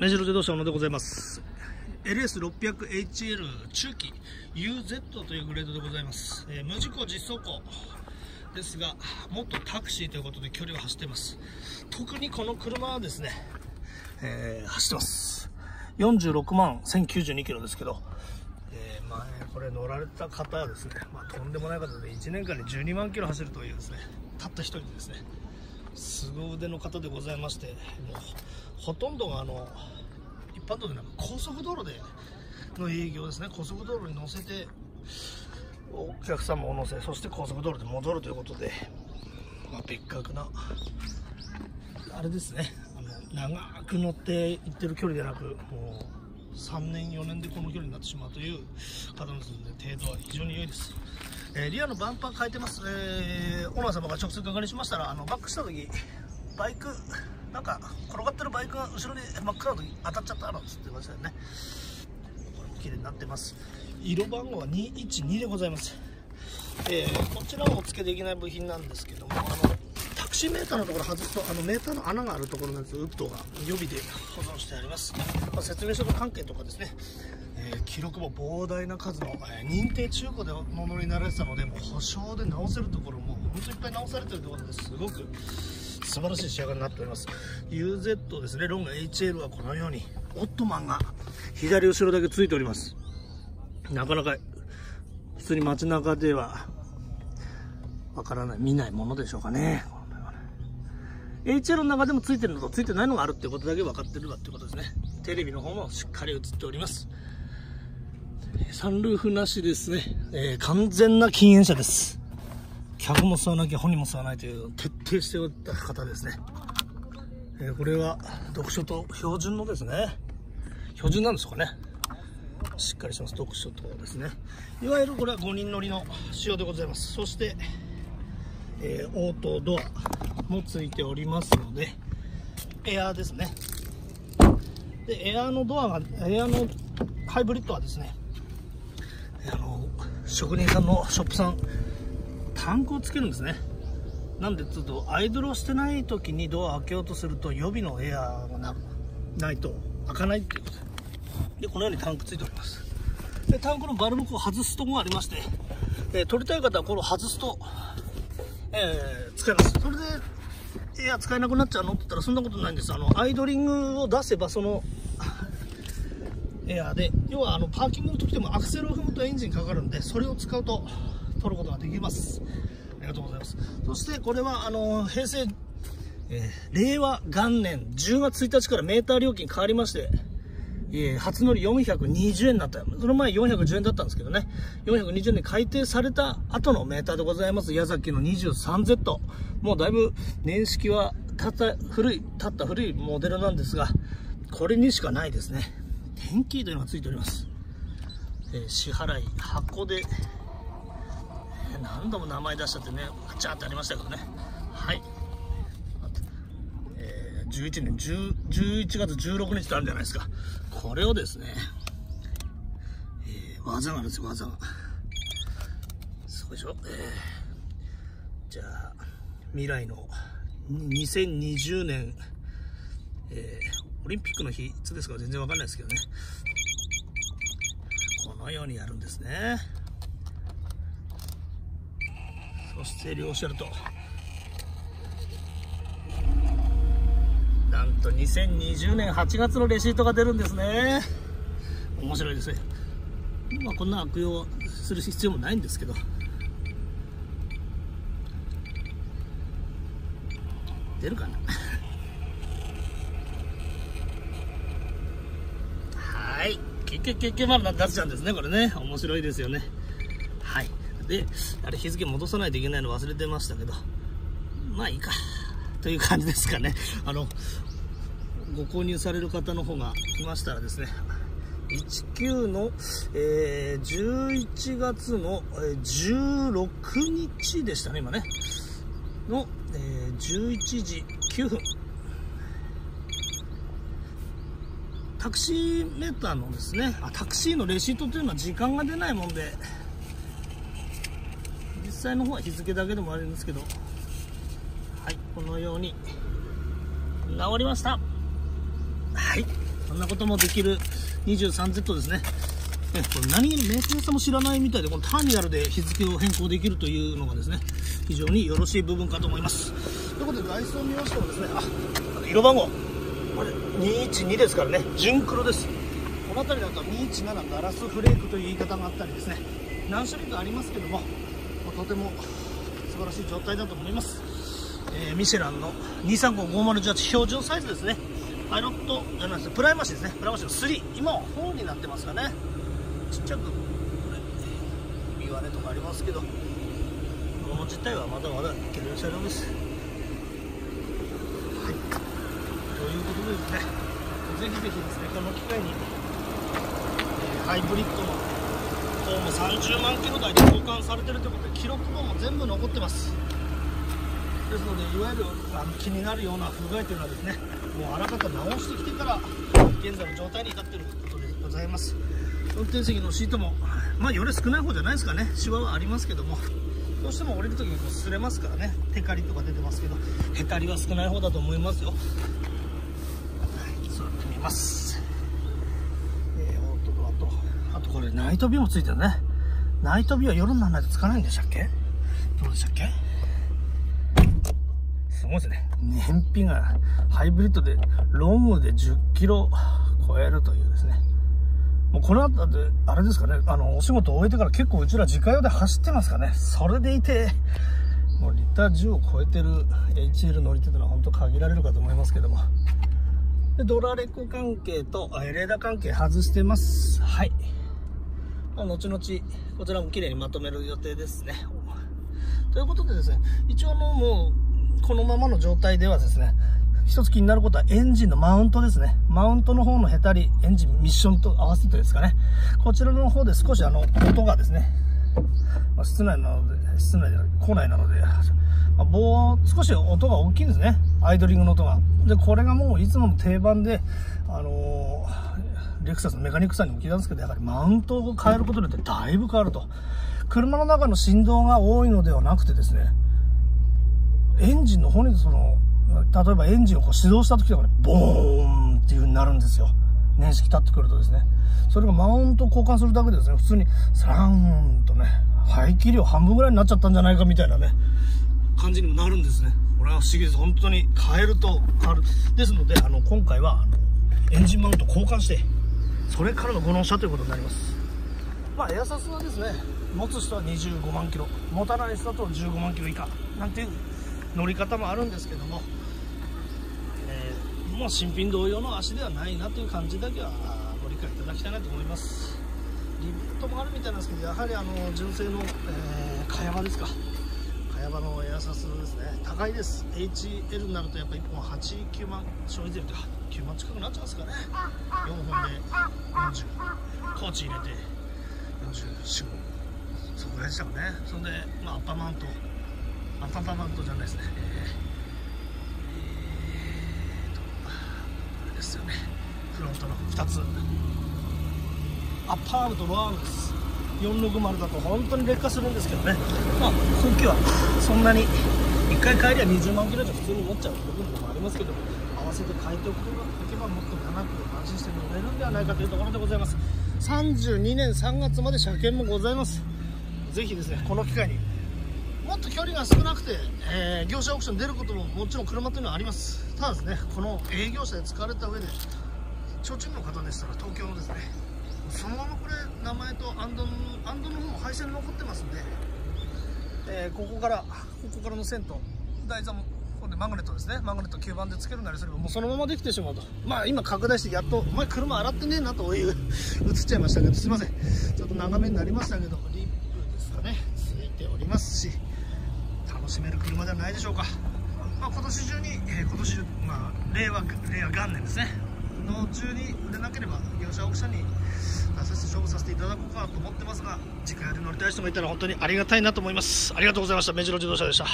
目白自動車小野でございます。LS600HL 中期 UZ というグレードでございます、えー、無事故実走行ですがもっとタクシーということで距離を走っています。特にこの車はですね、えー、走ってます。46万1092キロですけど、えー、前これ乗られた方はですね、まあ、とんでもない方で1年間に12万キロ走るというですねたった1人でですね凄腕の方でございましてもうほとんどがあの一般道でなく高速道路での営業ですね。高速道路に乗せてお客様を乗せそして高速道路で戻るということで、まあ、別格なあれですね。あの長く乗って行ってる距離でなくもう3年4年でこの距離になってしまうという方ですので程度は非常に良いです、えー、リアのバンパー変えてます、えー、オーナー様が直接確認しましたらあのバックした時バイクなんか転がってるバイクが後ろに真っ暗の時当たっちゃったなんつってましたよね。これも綺麗になってます。色番号は212でございます、えー、こちらもお付けできない部品なんですけどもあのタクシーメーターのところ外すとあのメーターの穴があるところのやつウッドが予備で保存してあります、まあ、説明書の関係とかですね、え、記録も膨大な数の、え、認定中古でお乗りになられてたのでもう保証で直せるところも本当いっぱい直されてるところですごく素晴らしい仕上がりになっております。UZ ですね。ロング HL はこのようにオットマンが左後ろだけついております。なかなか普通に街中ではわからない見ないものでしょうかね。HL の中でもついてるのとついてないのがあるってことだけ分かってるわってことですね。テレビの方もしっかり映っております。サンルーフなしですね、えー、完全な禁煙車です。客も吸わなきゃ本人も吸わないという徹底しておった方ですね、えー、これは読書と標準のですね。標準なんですかね。しっかりします。読書とですね。いわゆるこれは5人乗りの仕様でございます。そして、えー、オートドアもついておりますのでエアーですね。でエアーのドアがエアーのハイブリッドはですね職人さんのショップさんタンクをつけるんですね。なんでちょっとアイドルをしてない時にドア開けようとすると予備のエアーがなないと開かないっていうこと。でこのようにタンクついております。でタンクのバルブを外すとこがありまして、えー、取りたい方はこれを外すと、えー、使えます。それでエアー使えなくなっちゃうのって言ったらそんなことないんです。あのアイドリングを出せばそのエアーで要はあのパーキングの時でもアクセルを踏むとエンジンかかるんでそれを使うと取ることができますありがとうございますそしてこれはあの平成、えー、令和元年10月1日からメーター料金変わりましてえー、初乗り420円になった。その前410円だったんですけどね。420円に改定された後のメーターでございます。矢崎の 23Z。もうだいぶ年式はたった古い、たった古いモデルなんですが、これにしかないですね。天気というのがついております。えー、支払い、箱で何度も名前出しちゃってねガチャってありましたけどね。はい、えー、11年10 11月16日とあるんじゃないですか。これをですね、えー、技があるんですよ技が。そうでしょ、えー、じゃあ未来の2020年、えー、オリンピックの日いつですか？全然わかんないですけどね。このようにやるんですね。そして両シャルトなんと2020年8月のレシートが出るんですね。面白いですね。まあこんな悪用する必要もないんですけど。出るかな？はい結局結局まだ出しちゃうんですねこれね面白いですよねはいで、あれ日付戻さないといけないの忘れてましたけど、まあいいか、という感じですかね。あの、ご購入される方の方がいましたらですね、19の、えー、11月の16日でしたね、今ね。の、えー、11時9分。タクシーメーターのですね、あタクシーのレシートというのは時間が出ないもんで実、際の方は日付だけでもあるんですけどはいこのように治りましたはいこんなこともできる 23Z ですね。ね、これ何気にメーカーさんも知らないみたいで、このターミナルで日付を変更できるというのがですね、非常によろしい部分かと思います。ということで、外装を見ましてもですね、あ、色番号、これ212ですからね、純黒です。この辺りだと217ガラスフレークという言い方があったりですね、何種類かありますけども、とても素晴らしい状態だと思います。えー、ミシェランの235-5018標準サイズですね。パイロットじゃないですプライマシですね。プライマシの3。今は4になってますかね。ちっちゃく、これ、見割れとかありますけど、この自体はまだまだいける車両です。ということでですね、ぜひぜひですね、この機会に、え、ハイブリッドの方も30万キロ台で交換されてるということで、記録も全部残ってます。ですので、いわゆるあの気になるような不具合というのはですね、もうあらかた直してきてから、現在の状態に至っていることでございます。運転席のシートも、まあ、より少ない方じゃないですかね、シワはありますけども、どうしても降りるときにこう擦れますからね、テカリとか出てますけど、へたりは少ない方だと思いますよ。はい、座ってみます。えー、オートドアと、あとこれ、ナイトビューもついてるね。ナイトビューは夜にならないとつかないんでしたっけ？どうでしたっけ？すごいですね。燃費がハイブリッドでロングで10キロ超えるというですね。もうこの後で、あれですかね、あの、お仕事を終えてから結構うちら自家用で走ってますかね。それでいて、もうリッター10を超えてる HL 乗り手というのは本当限られるかと思いますけども。で、ドラレコ関係と、レーダー関係外してます。はい。まあ、後々、こちらも綺麗にまとめる予定ですね。ということでですね、一応のもう、このままの状態ではですね、一つ気になることはエンジンのマウントですね。マウントの方のヘタリ、エンジンミッションと合わせてですかね。こちらの方で少しあの、音がですね、まあ、室内なので、室内じゃない、庫内なので、棒、少し音が大きいんですね。アイドリングの音が。で、これがもういつもの定番で、あのー、レクサスのメカニックさんにも聞いたんですけど、やはりマウントを変えることによってだいぶ変わると。車の中の振動が多いのではなくてですね、エンジンの方にその、例えばエンジンをこう始動した時とかね、ボーンっていう風になるんですよ。年式立ってくるとですね。それがマウント交換するだけでですね、普通にサラーンとね、排気量半分ぐらいになっちゃったんじゃないかみたいなね、感じにもなるんですね。これは不思議です。本当に変えると変わる。ですので、あの、今回は、あの、エンジンマウント交換して、それからの5納車ということになります。まあ、エアサスはですね、持つ人は25万キロ、持たない人だと15万キロ以下、なんていう乗り方もあるんですけども、えもう新品同様の足ではないなという感じだけはご理解いただきたいなと思いますリブットもあるみたいなんですけどやはりあの純正の、えー、茅場ですか茅場のエアサスです。ね高いです HL になるとやっぱ1本89万消費税で9万近くなっちゃうんですかね。4本で40コーチ入れて44そこぐらいでしたかね。それで、まあ、アッパーマウント。アッパーマウントじゃないですね、えーですよね。フロントの2つ。アッパーアームとローアームです。460だと本当に劣化するんですけどね。まあその時はそんなに1回帰りは20万キロじゃ普通に持っちゃう部分もありますけど合わせて変えておくとけばもっと長く安心して乗れるんではないかというところでございます。32年3月まで車検もございます。ぜひですねこの機会に。もっと距離が少なくて、えー、業者オークション出ることももちろん車というのはあります。ただですねこの営業車で使われた上で提灯の方でしたら東京のですねそのまま名前とアンドのアンドの方も配線残ってますんで、えー、ここからここからの線と台座もこれでマグネットですね。マグネット吸盤でつけるなりすればもうそのままできてしまうと。まあ今拡大してやっとお前車洗ってねえなという映っちゃいましたけどすいません。ちょっと長めになりましたけどリップですかね。ついておりますし楽しめる車ではないでしょうか、まあ、今年中に、えー、今年、まあ、令和令和元年ですね。の中に売れなければ業者オークションに出させて勝負させていただこうかなと思ってますが次回で乗りたい人がいたら本当にありがたいなと思いますありがとうございました目白自動車でした